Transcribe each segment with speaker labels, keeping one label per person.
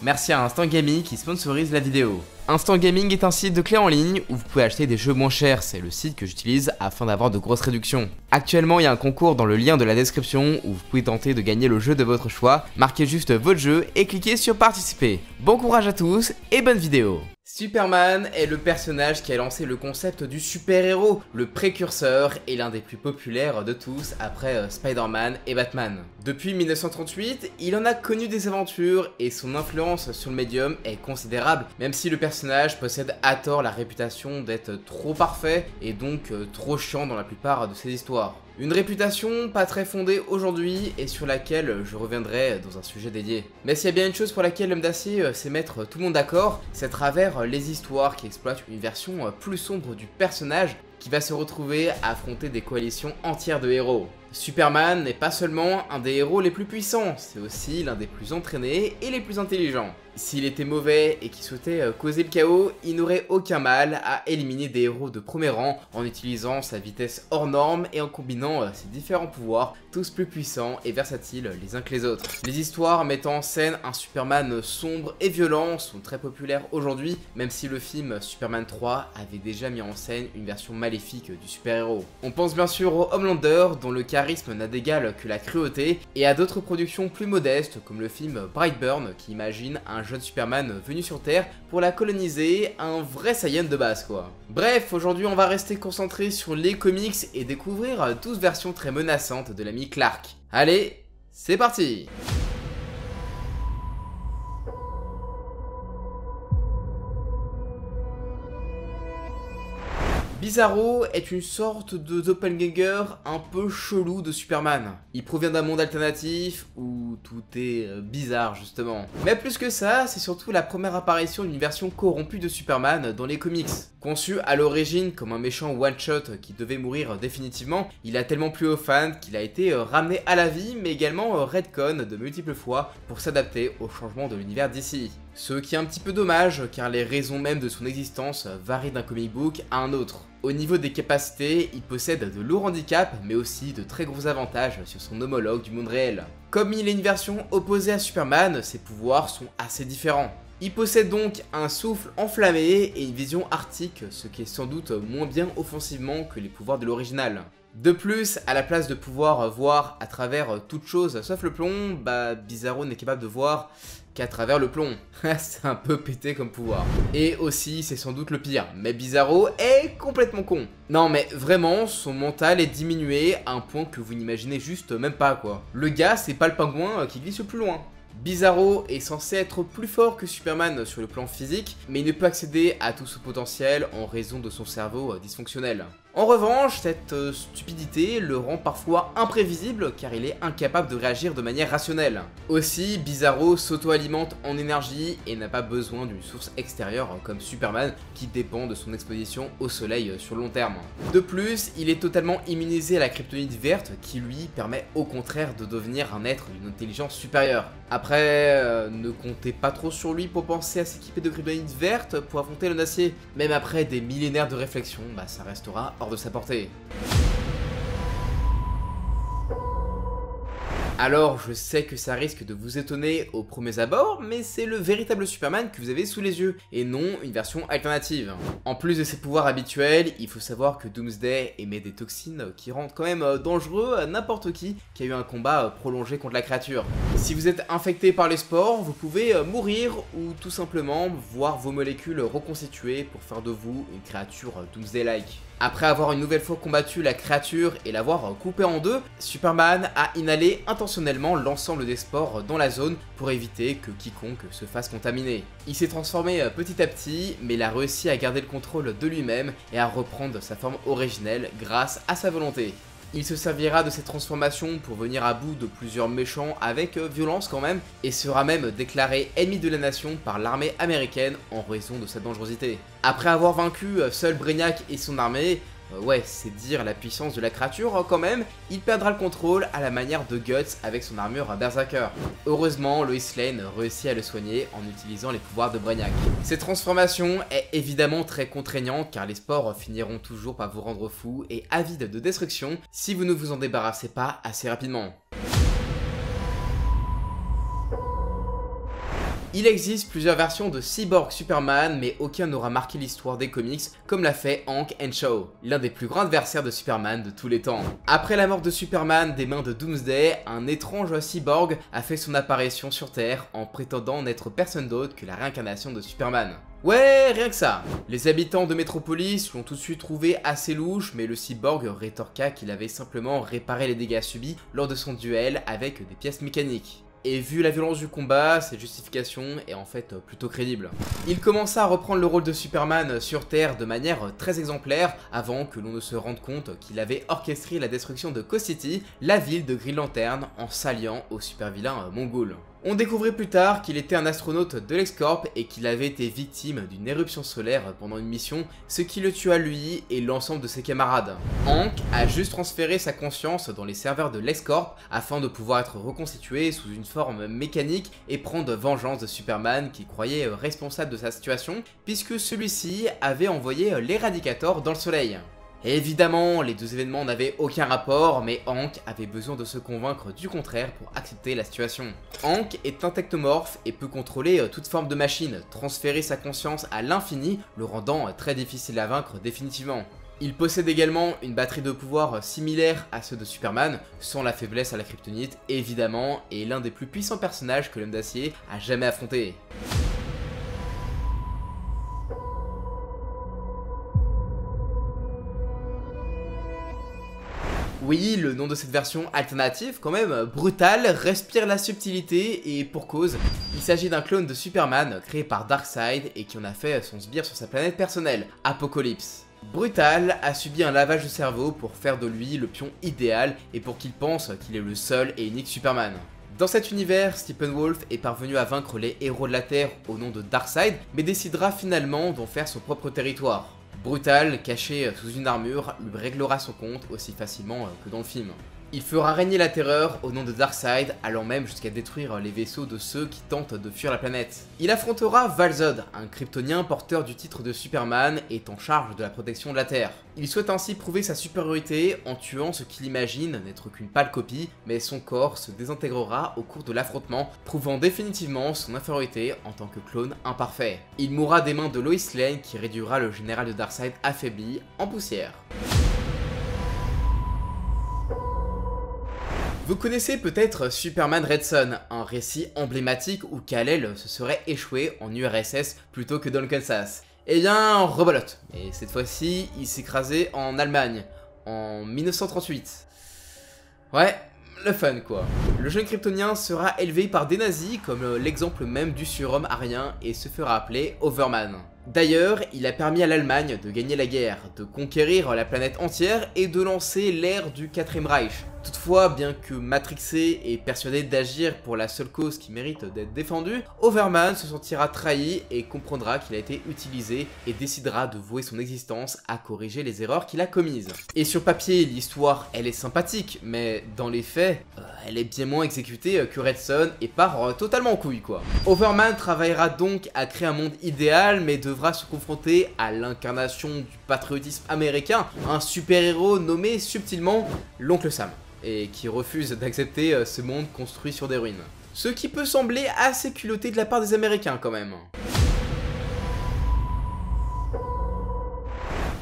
Speaker 1: Merci à Instant Gaming qui sponsorise la vidéo. Instant Gaming est un site de clés en ligne où vous pouvez acheter des jeux moins chers, c'est le site que j'utilise afin d'avoir de grosses réductions. Actuellement il y a un concours dans le lien de la description où vous pouvez tenter de gagner le jeu de votre choix, marquez juste votre jeu et cliquez sur participer. Bon courage à tous et bonne vidéo Superman est le personnage qui a lancé le concept du super-héros, le précurseur et l'un des plus populaires de tous après euh, Spider-Man et Batman. Depuis 1938, il en a connu des aventures et son influence sur le médium est considérable, même si le personnage possède à tort la réputation d'être trop parfait et donc euh, trop chiant dans la plupart de ses histoires. Une réputation pas très fondée aujourd'hui et sur laquelle je reviendrai dans un sujet dédié. Mais s'il y a bien une chose pour laquelle l'homme d'acier euh, sait mettre tout le monde d'accord, c'est à travers euh, les histoires qui exploitent une version euh, plus sombre du personnage qui va se retrouver à affronter des coalitions entières de héros. Superman n'est pas seulement un des héros les plus puissants, c'est aussi l'un des plus entraînés et les plus intelligents. S'il était mauvais et qu'il souhaitait euh, causer le chaos, il n'aurait aucun mal à éliminer des héros de premier rang en utilisant sa vitesse hors norme et en combinant euh, ses différents pouvoirs, tous plus puissants et versatiles les uns que les autres. Les histoires mettant en scène un Superman sombre et violent sont très populaires aujourd'hui, même si le film Superman 3 avait déjà mis en scène une version maléfique du super-héros. On pense bien sûr au Homelander, dont le charisme n'a d'égal que la cruauté, et à d'autres productions plus modestes comme le film Brightburn qui imagine un jeune Superman venu sur Terre pour la coloniser, un vrai Saiyan de base quoi. Bref, aujourd'hui on va rester concentré sur les comics et découvrir 12 versions très menaçantes de l'ami Clark. Allez, c'est parti Bizarro est une sorte de doppelganger un peu chelou de Superman. Il provient d'un monde alternatif où tout est euh, bizarre justement. Mais plus que ça, c'est surtout la première apparition d'une version corrompue de Superman dans les comics. Conçu à l'origine comme un méchant one-shot qui devait mourir définitivement, il a tellement plu aux fans qu'il a été euh, ramené à la vie mais également euh, redcon de multiples fois pour s'adapter au changement de l'univers d'ici. Ce qui est un petit peu dommage car les raisons même de son existence varient d'un comic book à un autre. Au niveau des capacités, il possède de lourds handicaps, mais aussi de très gros avantages sur son homologue du monde réel. Comme il est une version opposée à Superman, ses pouvoirs sont assez différents. Il possède donc un souffle enflammé et une vision arctique, ce qui est sans doute moins bien offensivement que les pouvoirs de l'original. De plus, à la place de pouvoir voir à travers toute chose sauf le plomb, bah Bizarro n'est capable de voir qu'à travers le plomb. c'est un peu pété comme pouvoir. Et aussi, c'est sans doute le pire, mais Bizarro est complètement con. Non mais vraiment, son mental est diminué à un point que vous n'imaginez juste même pas quoi. Le gars, c'est pas le pingouin qui glisse le plus loin. Bizarro est censé être plus fort que Superman sur le plan physique, mais il ne peut accéder à tout ce potentiel en raison de son cerveau dysfonctionnel. En revanche, cette euh, stupidité le rend parfois imprévisible car il est incapable de réagir de manière rationnelle. Aussi, Bizarro s'auto-alimente en énergie et n'a pas besoin d'une source extérieure comme Superman qui dépend de son exposition au soleil sur long terme. De plus, il est totalement immunisé à la kryptonite verte qui lui permet au contraire de devenir un être d'une intelligence supérieure. Après, euh, ne comptez pas trop sur lui pour penser à s'équiper de kryptonite verte pour affronter le acier. Même après des millénaires de réflexion, bah ça restera hors de sa portée. Alors, je sais que ça risque de vous étonner au premier abord, mais c'est le véritable Superman que vous avez sous les yeux, et non une version alternative. En plus de ses pouvoirs habituels, il faut savoir que Doomsday émet des toxines qui rendent quand même euh, dangereux à n'importe qui qui a eu un combat euh, prolongé contre la créature. Si vous êtes infecté par les spores, vous pouvez euh, mourir ou tout simplement voir vos molécules reconstituées pour faire de vous une créature Doomsday-like. Après avoir une nouvelle fois combattu la créature et l'avoir coupée en deux, Superman a inhalé intentionnellement l'ensemble des spores dans la zone pour éviter que quiconque se fasse contaminer. Il s'est transformé euh, petit à petit, mais il a réussi à garder le contrôle de lui-même et à reprendre sa forme originelle grâce à sa volonté. Il se servira de cette transformation pour venir à bout de plusieurs méchants avec euh, violence quand même, et sera même déclaré ennemi de la nation par l'armée américaine en raison de sa dangerosité. Après avoir vaincu euh, seul Brainiac et son armée, euh, ouais, c'est dire la puissance de la créature hein, quand même, il perdra le contrôle à la manière de Guts avec son armure Berserker. Heureusement, Lois Lane réussit à le soigner en utilisant les pouvoirs de Brainiac. Cette transformation est évidemment très contraignante car les sports finiront toujours par vous rendre fou et avide de destruction si vous ne vous en débarrassez pas assez rapidement. Il existe plusieurs versions de Cyborg Superman, mais aucun n'aura marqué l'histoire des comics comme l'a fait Hank Henshaw, l'un des plus grands adversaires de Superman de tous les temps. Après la mort de Superman des mains de Doomsday, un étrange cyborg a fait son apparition sur Terre en prétendant n'être personne d'autre que la réincarnation de Superman. Ouais, rien que ça. Les habitants de Metropolis l'ont tout de suite trouvé assez louche, mais le cyborg rétorqua qu'il avait simplement réparé les dégâts subis lors de son duel avec des pièces mécaniques. Et vu la violence du combat, cette justification est en fait plutôt crédible. Il commença à reprendre le rôle de Superman sur Terre de manière très exemplaire avant que l'on ne se rende compte qu'il avait orchestré la destruction de Co-City, la ville de Green Lantern, en s'alliant au super vilain mongol. On découvrit plus tard qu'il était un astronaute de l'Excorp et qu'il avait été victime d'une éruption solaire pendant une mission, ce qui le tua lui et l'ensemble de ses camarades. Hank a juste transféré sa conscience dans les serveurs de l'Excorp afin de pouvoir être reconstitué sous une forme mécanique et prendre vengeance de Superman qui croyait responsable de sa situation puisque celui-ci avait envoyé l'éradicator dans le soleil. Évidemment, les deux événements n'avaient aucun rapport, mais Hank avait besoin de se convaincre du contraire pour accepter la situation. Hank est un technomorphe et peut contrôler euh, toute forme de machine, transférer sa conscience à l'infini, le rendant euh, très difficile à vaincre définitivement. Il possède également une batterie de pouvoir euh, similaire à ceux de Superman, sans la faiblesse à la kryptonite évidemment, et l'un des plus puissants personnages que l'homme d'acier a jamais affronté. Oui, le nom de cette version alternative, quand même, brutal, respire la subtilité et pour cause, il s'agit d'un clone de Superman créé par Darkseid et qui en a fait son sbire sur sa planète personnelle, Apocalypse. Brutal a subi un lavage de cerveau pour faire de lui le pion idéal et pour qu'il pense qu'il est le seul et unique Superman. Dans cet univers, Steppenwolf est parvenu à vaincre les héros de la Terre au nom de Darkseid, mais décidera finalement d'en faire son propre territoire. Brutal, caché sous une armure, lui réglera son compte aussi facilement euh, que dans le film. Il fera régner la terreur au nom de Darkseid, allant même jusqu'à détruire les vaisseaux de ceux qui tentent de fuir la planète. Il affrontera Valzod, un kryptonien porteur du titre de Superman et en charge de la protection de la Terre. Il souhaite ainsi prouver sa supériorité en tuant ce qu'il imagine n'être qu'une pâle copie, mais son corps se désintégrera au cours de l'affrontement, prouvant définitivement son infériorité en tant que clone imparfait. Il mourra des mains de Lois Lane qui réduira le général de Darkseid affaibli en poussière. Vous connaissez peut-être Superman Red Son, un récit emblématique où Kal-El se serait échoué en URSS plutôt que dans le Kansas. Eh bien, rebolote. Et cette fois-ci, il s'écrasait en Allemagne, en 1938. Ouais, le fun quoi. Le jeune kryptonien sera élevé par des nazis comme l'exemple même du surhomme arien et se fera appeler Overman. D'ailleurs, il a permis à l'Allemagne de gagner la guerre, de conquérir la planète entière et de lancer l'ère du 4ème Reich. Toutefois, bien que matrixé et persuadé d'agir pour la seule cause qui mérite d'être défendue, Overman se sentira trahi et comprendra qu'il a été utilisé et décidera de vouer son existence à corriger les erreurs qu'il a commises. Et sur papier, l'histoire, elle est sympathique, mais dans les faits, euh, elle est bien moins exécutée que Redson et part euh, totalement en couille quoi. Overman travaillera donc à créer un monde idéal, mais de se confronter à l'incarnation du patriotisme américain, un super-héros nommé subtilement l'Oncle Sam, et qui refuse d'accepter euh, ce monde construit sur des ruines. Ce qui peut sembler assez culotté de la part des Américains quand même.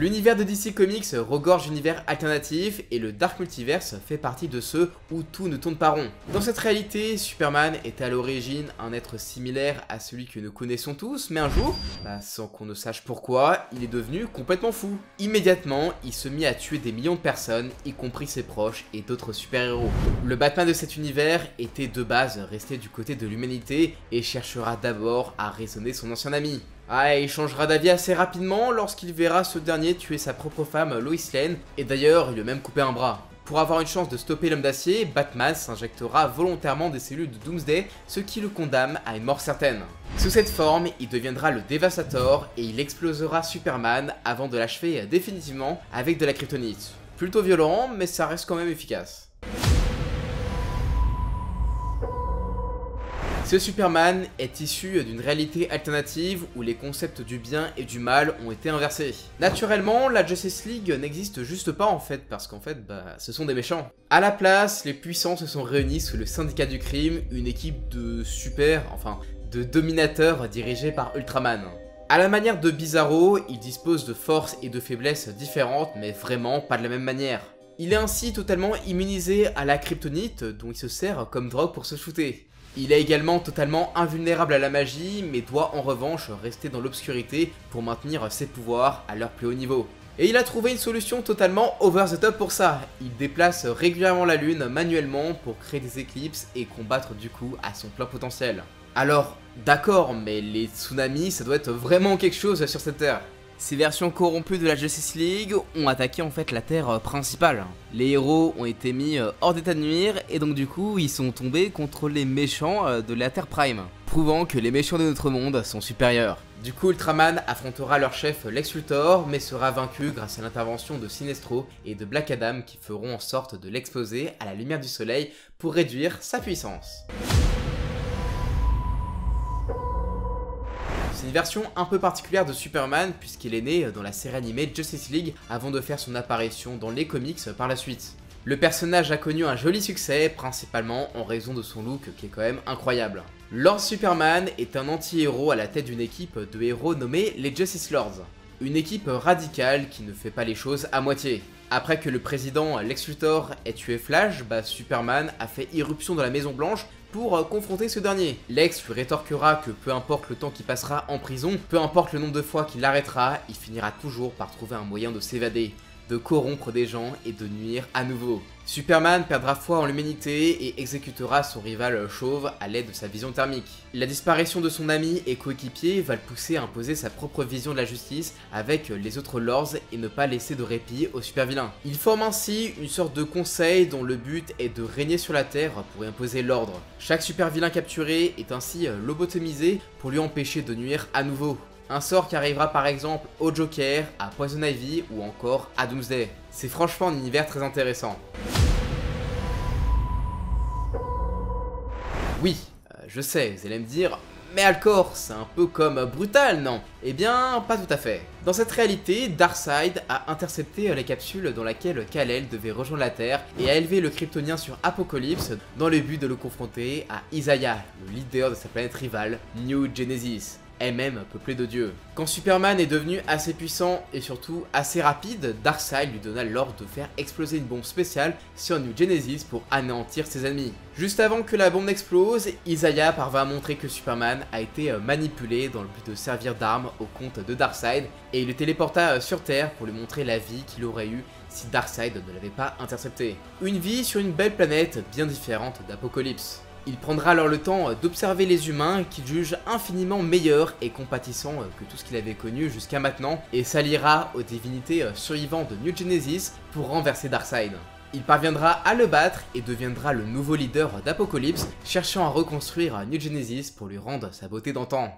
Speaker 1: L'univers de DC Comics regorge d'univers alternatifs et le Dark Multiverse fait partie de ceux où tout ne tourne pas rond. Dans cette réalité, Superman est à l'origine un être similaire à celui que nous connaissons tous, mais un jour, bah, sans qu'on ne sache pourquoi, il est devenu complètement fou. Immédiatement, il se mit à tuer des millions de personnes, y compris ses proches et d'autres super-héros. Le Batman de cet univers était de base resté du côté de l'humanité et cherchera d'abord à raisonner son ancien ami. Ah, il changera d'avis assez rapidement lorsqu'il verra ce dernier tuer sa propre femme Lois Lane, et d'ailleurs il lui a même coupé un bras. Pour avoir une chance de stopper l'homme d'acier, Batman s'injectera volontairement des cellules de Doomsday, ce qui le condamne à une mort certaine. Sous cette forme, il deviendra le Devastator et il explosera Superman avant de l'achever définitivement avec de la kryptonite. Plutôt violent, mais ça reste quand même efficace. Ce Superman est issu d'une réalité alternative où les concepts du bien et du mal ont été inversés. Naturellement, la Justice League n'existe juste pas en fait, parce qu'en fait, bah, ce sont des méchants. À la place, les puissants se sont réunis sous le syndicat du crime, une équipe de super, enfin, de dominateur dirigé par Ultraman. À la manière de Bizarro, il dispose de forces et de faiblesses différentes, mais vraiment pas de la même manière. Il est ainsi totalement immunisé à la kryptonite, dont il se sert comme drogue pour se shooter. Il est également totalement invulnérable à la magie, mais doit en revanche rester dans l'obscurité pour maintenir ses pouvoirs à leur plus haut niveau. Et il a trouvé une solution totalement over the top pour ça. Il déplace régulièrement la lune manuellement pour créer des éclipses et combattre du coup à son plein potentiel. Alors, d'accord, mais les tsunamis, ça doit être vraiment quelque chose sur cette terre. Ces versions corrompues de la Justice League ont attaqué en fait la Terre euh, principale. Les héros ont été mis euh, hors d'état de nuire et donc du coup ils sont tombés contre les méchants euh, de la Terre Prime, prouvant que les méchants de notre monde sont supérieurs. Du coup Ultraman affrontera leur chef Lex Luthor mais sera vaincu grâce à l'intervention de Sinestro et de Black Adam qui feront en sorte de l'exposer à la lumière du soleil pour réduire sa puissance. C'est une version un peu particulière de Superman puisqu'il est né dans la série animée Justice League avant de faire son apparition dans les comics par la suite. Le personnage a connu un joli succès, principalement en raison de son look qui est quand même incroyable. Lord Superman est un anti-héros à la tête d'une équipe de héros nommée les Justice Lords. Une équipe radicale qui ne fait pas les choses à moitié. Après que le président Lex Luthor ait tué Flash, bah Superman a fait irruption dans la Maison Blanche pour euh, confronter ce dernier. Lex lui rétorquera que peu importe le temps qu'il passera en prison, peu importe le nombre de fois qu'il l'arrêtera, il finira toujours par trouver un moyen de s'évader de corrompre des gens et de nuire à nouveau. Superman perdra foi en l'humanité et exécutera son rival chauve à l'aide de sa vision thermique. La disparition de son ami et coéquipier va le pousser à imposer sa propre vision de la justice avec les autres lords et ne pas laisser de répit aux super vilains. Il forme ainsi une sorte de conseil dont le but est de régner sur la Terre pour imposer l'ordre. Chaque super vilain capturé est ainsi lobotomisé pour lui empêcher de nuire à nouveau. Un sort qui arrivera par exemple au Joker, à Poison Ivy ou encore à Doomsday. C'est franchement un univers très intéressant. Oui, euh, je sais, vous allez me dire, mais Alcor, c'est un peu comme brutal, non? Eh bien, pas tout à fait. Dans cette réalité, Darkseid a intercepté les capsules dans laquelle Kal-El devait rejoindre la Terre et a élevé le Kryptonien sur Apocalypse dans le but de le confronter à Isaiah, le leader de sa planète rivale, New Genesis elle-même peuplée de dieux. Quand Superman est devenu assez puissant et surtout assez rapide, Darkseid lui donna l'ordre de faire exploser une bombe spéciale sur New Genesis pour anéantir ses ennemis. Juste avant que la bombe n'explose, Isaiah parvint à montrer que Superman a été euh, manipulé dans le but de servir d'arme au compte de Darkseid et il le téléporta euh, sur Terre pour lui montrer la vie qu'il aurait eue si Darkseid ne l'avait pas intercepté. Une vie sur une belle planète bien différente d'Apocalypse. Il prendra alors le temps d'observer les humains qu'il juge infiniment meilleurs et compatissants que tout ce qu'il avait connu jusqu'à maintenant et s'alliera aux divinités survivantes de New Genesis pour renverser Darkseid. Il parviendra à le battre et deviendra le nouveau leader d'Apocalypse, cherchant à reconstruire New Genesis pour lui rendre sa beauté d'antan.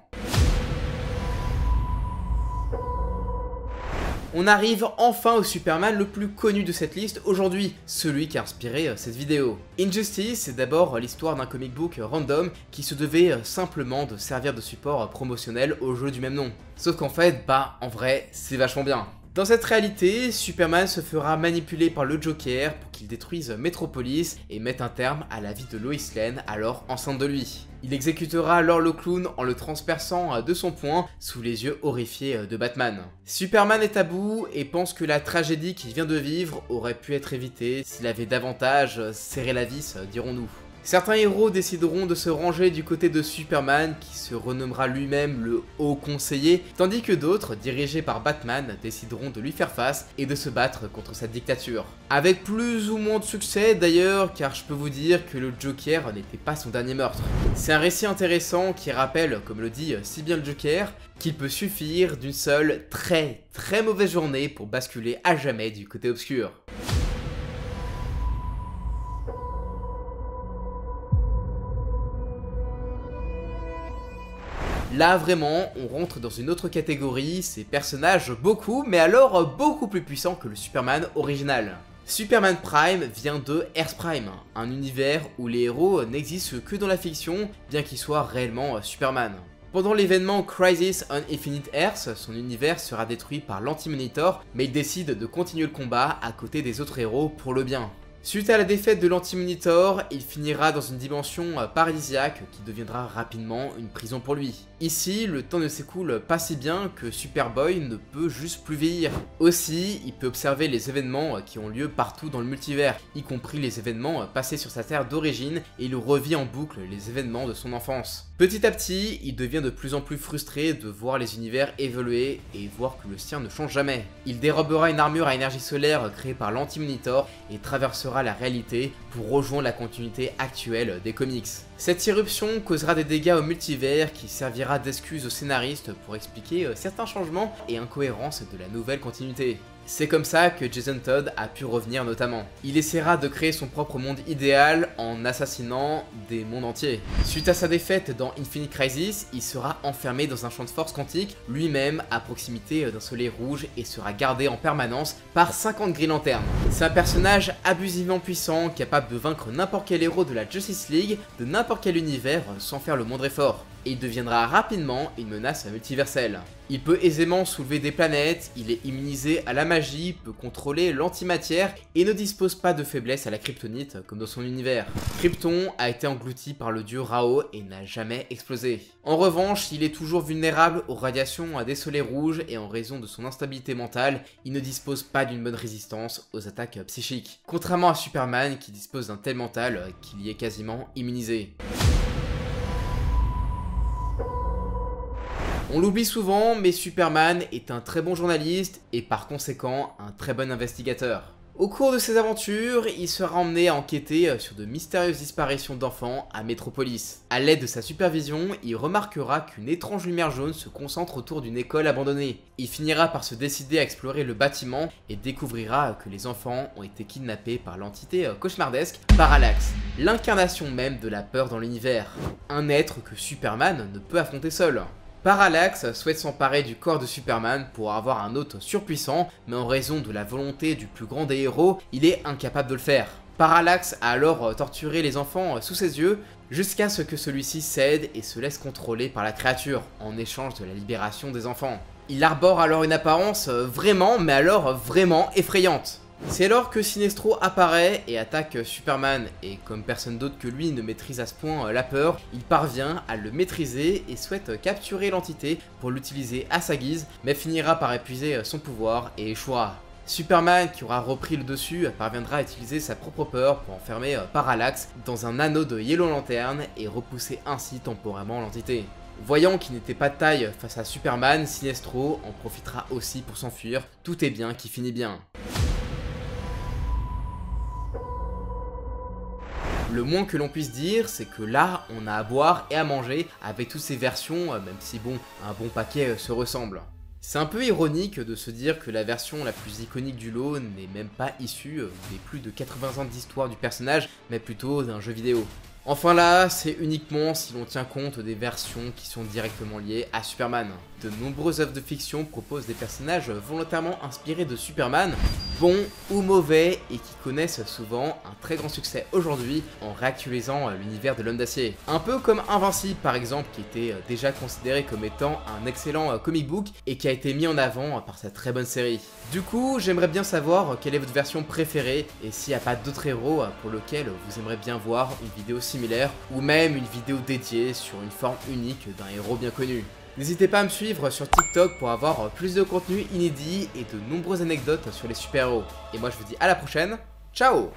Speaker 1: On arrive enfin au Superman le plus connu de cette liste aujourd'hui, celui qui a inspiré euh, cette vidéo. Injustice, c'est d'abord l'histoire d'un comic book random qui se devait euh, simplement de servir de support promotionnel au jeu du même nom. Sauf qu'en fait, bah en vrai, c'est vachement bien. Dans cette réalité, Superman se fera manipuler par le Joker pour qu'il détruise Metropolis et mette un terme à la vie de Lois Lane, alors enceinte de lui. Il exécutera alors le clown en le transperçant de son poing sous les yeux horrifiés de Batman. Superman est à bout et pense que la tragédie qu'il vient de vivre aurait pu être évitée s'il avait davantage serré la vis, dirons-nous. Certains héros décideront de se ranger du côté de Superman, qui se renommera lui-même le Haut Conseiller, tandis que d'autres, dirigés par Batman, décideront de lui faire face et de se battre contre sa dictature. Avec plus ou moins de succès d'ailleurs, car je peux vous dire que le Joker n'était pas son dernier meurtre. C'est un récit intéressant qui rappelle, comme le dit si bien le Joker, qu'il peut suffire d'une seule très très mauvaise journée pour basculer à jamais du côté obscur. Là vraiment, on rentre dans une autre catégorie, ces personnages beaucoup, mais alors beaucoup plus puissants que le Superman original. Superman Prime vient de Earth Prime, un univers où les héros n'existent que dans la fiction, bien qu'ils soient réellement Superman. Pendant l'événement Crisis on Infinite Earth, son univers sera détruit par l'Anti-Monitor, mais il décide de continuer le combat à côté des autres héros pour le bien. Suite à la défaite de l'Anti-Monitor, il finira dans une dimension euh, paradisiaque qui deviendra rapidement une prison pour lui. Ici, le temps ne s'écoule pas si bien que Superboy ne peut juste plus vieillir. Aussi, il peut observer les événements euh, qui ont lieu partout dans le multivers, y compris les événements euh, passés sur sa terre d'origine, et il revit en boucle les événements de son enfance. Petit à petit, il devient de plus en plus frustré de voir les univers évoluer et voir que le sien ne change jamais. Il dérobera une armure à énergie solaire créée par l'Anti-Monitor et traversera la réalité pour rejoindre la continuité actuelle des comics. Cette irruption causera des dégâts au multivers qui servira d'excuse aux scénaristes pour expliquer euh, certains changements et incohérences de la nouvelle continuité. C'est comme ça que Jason Todd a pu revenir notamment. Il essaiera de créer son propre monde idéal en assassinant des mondes entiers. Suite à sa défaite dans Infinite Crisis, il sera enfermé dans un champ de force quantique, lui-même à proximité d'un soleil rouge et sera gardé en permanence par 50 gris lanternes. C'est un personnage abusivement puissant, capable de vaincre n'importe quel héros de la Justice League, de n'importe quel univers, sans faire le moindre effort et il deviendra rapidement une menace multiverselle. Il peut aisément soulever des planètes, il est immunisé à la magie, peut contrôler l'antimatière et ne dispose pas de faiblesse à la kryptonite comme dans son univers. Krypton a été englouti par le dieu Rao et n'a jamais explosé. En revanche, il est toujours vulnérable aux radiations à des soleils rouges et en raison de son instabilité mentale, il ne dispose pas d'une bonne résistance aux attaques psychiques. Contrairement à Superman qui dispose d'un tel mental qu'il y est quasiment immunisé. On l'oublie souvent, mais Superman est un très bon journaliste et par conséquent un très bon investigateur. Au cours de ses aventures, il sera emmené à enquêter sur de mystérieuses disparitions d'enfants à Metropolis. A l'aide de sa supervision, il remarquera qu'une étrange lumière jaune se concentre autour d'une école abandonnée. Il finira par se décider à explorer le bâtiment et découvrira que les enfants ont été kidnappés par l'entité cauchemardesque Parallax, l'incarnation même de la peur dans l'univers. Un être que Superman ne peut affronter seul. Parallax souhaite s'emparer du corps de Superman pour avoir un hôte surpuissant, mais en raison de la volonté du plus grand des héros, il est incapable de le faire. Parallax a alors torturé les enfants sous ses yeux, jusqu'à ce que celui-ci cède et se laisse contrôler par la créature, en échange de la libération des enfants. Il arbore alors une apparence vraiment, mais alors vraiment effrayante. C'est alors que Sinestro apparaît et attaque Superman, et comme personne d'autre que lui ne maîtrise à ce point euh, la peur, il parvient à le maîtriser et souhaite capturer l'entité pour l'utiliser à sa guise, mais finira par épuiser euh, son pouvoir et échouera. Superman, qui aura repris le dessus, parviendra à utiliser sa propre peur pour enfermer euh, Parallax dans un anneau de Yellow Lantern et repousser ainsi temporairement l'entité. Voyant qu'il n'était pas de taille face à Superman, Sinestro en profitera aussi pour s'enfuir, tout est bien qui finit bien. Le moins que l'on puisse dire, c'est que là, on a à boire et à manger avec toutes ces versions, euh, même si bon, un bon paquet euh, se ressemble. C'est un peu ironique de se dire que la version la plus iconique du lot n'est même pas issue euh, des plus de 80 ans d'histoire du personnage, mais plutôt d'un jeu vidéo. Enfin là, c'est uniquement si l'on tient compte des versions qui sont directement liées à Superman. De nombreuses œuvres de fiction proposent des personnages volontairement inspirés de Superman, bons ou mauvais, et qui connaissent souvent un très grand succès aujourd'hui en réactualisant l'univers de l'homme d'acier. Un peu comme Invincible par exemple, qui était déjà considéré comme étant un excellent comic book et qui a été mis en avant par cette très bonne série. Du coup, j'aimerais bien savoir quelle est votre version préférée et s'il n'y a pas d'autres héros pour lesquels vous aimeriez bien voir une vidéo similaire ou même une vidéo dédiée sur une forme unique d'un héros bien connu. N'hésitez pas à me suivre sur TikTok pour avoir plus de contenu inédit et de nombreuses anecdotes sur les super-héros. Et moi je vous dis à la prochaine, ciao